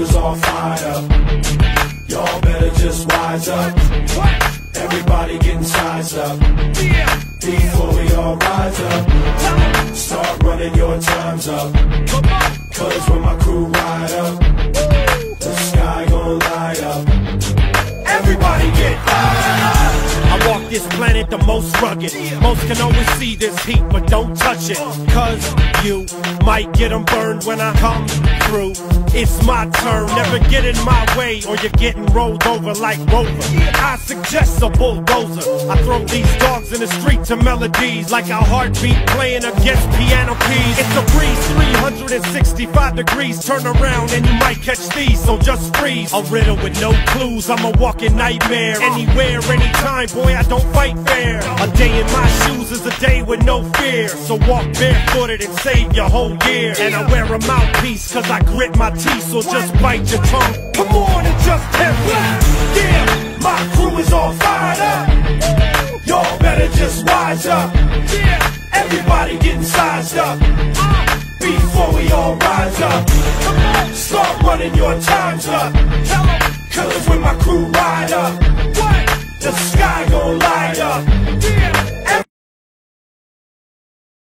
is all fired up. Y'all better just wise up. Everybody getting sized up. Before we all rise up, start running your times up. Cause when my crew ride up, the sky gon' light up. Everybody get I walk this planet the most rugged. Most can always see this heat, but don't touch it. Cause you might get 'em burned when I come through. It's my turn, never get in my way, or you're getting rolled over like Rover. I suggest a bulldozer. I throw these dogs in the street to melodies like a heartbeat playing against piano keys. It's a breeze, 365 degrees. Turn around and you might catch these, so just freeze. A riddle with no clues, I'm a walking nightmare. Anywhere, anytime, boy, I don't fight fair. A day in my shoes is a day with no fear. So walk barefooted and save your whole year. And I wear a mouthpiece cause I grit my teeth, so just bite your tongue. Come on and just me. Yeah, my crew is all fired up. Y'all better just wise up. Yeah, everybody getting sized up. Before we all rise up, start running your times up. Cause when my crew ride up, the sky gon' light up.